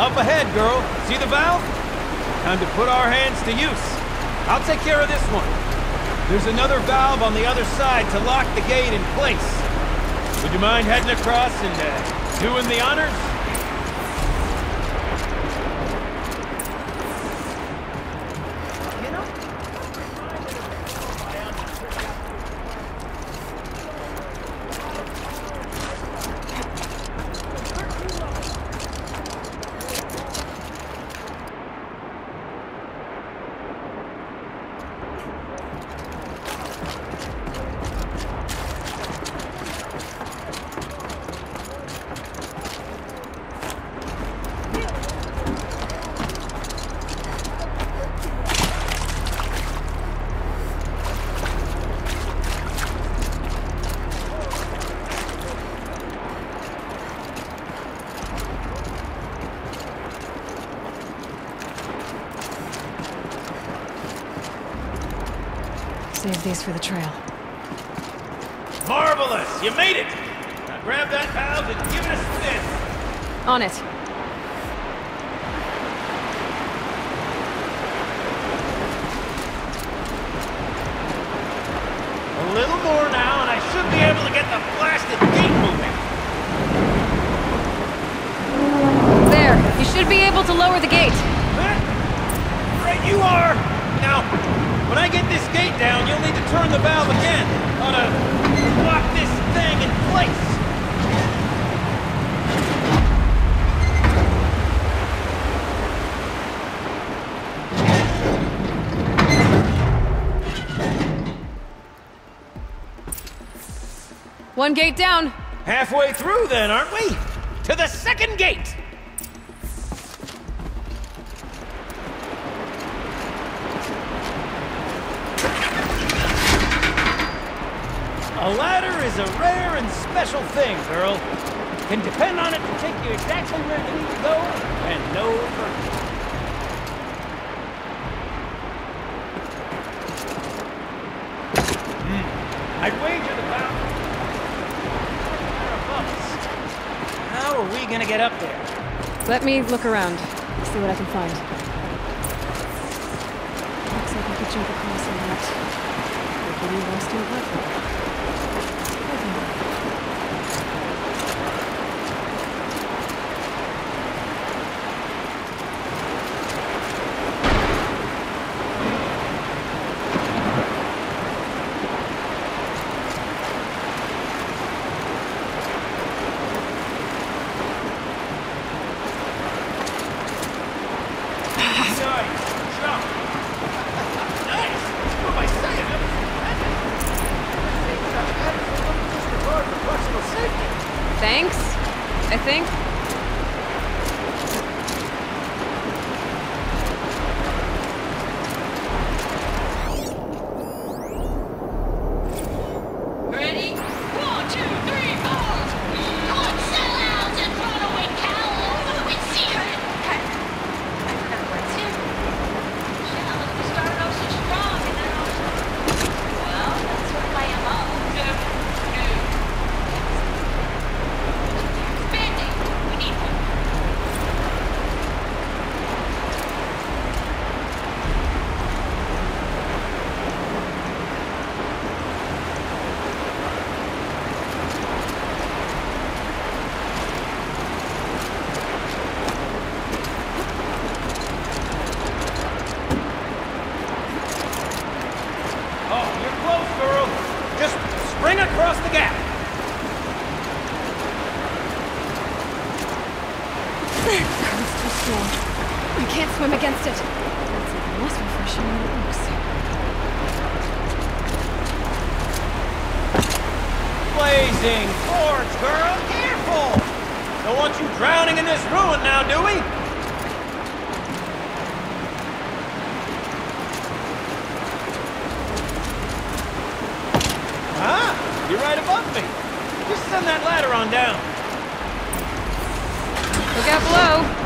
Up ahead, girl. See the valve? Time to put our hands to use. I'll take care of this one. There's another valve on the other side to lock the gate in place. Would you mind heading across and uh, doing the honors? Save these for the trail. Marvelous! You made it! Now grab that valve and give it a spin. On it. A little more now, and I should be able to get the blasted gate moving. There. You should be able to lower the gate. Right you are! Now, when I get this gate down, valve again. Ought to lock this thing in place. One gate down. Halfway through then, aren't we? To the second gate! A ladder is a rare and special thing, girl. Can depend on it to take you exactly where you need to go, and no further. Hmm. I'd wager the us. How are we gonna get up there? Let me look around. See what I can find. Looks like I could jump across that. Rickety rusty platform. Thanks, I think. Ready? One, two, three, four! Good sellouts and runaway cowards! It's secret! Hey, I forgot where it's in. Yeah, look, we started off so strong and then all of a sudden... Well, that's sort of my MO. No, no. Expanding. We need one. Oh, you're close, girl. Just spring across the gap. It's too small. I can't swim against it. That's even less refreshing than it looks. Blazing forge, girl. Careful. Don't want you drowning in this ruin now, do we? You're right above me. Just send that ladder on down. Look out below.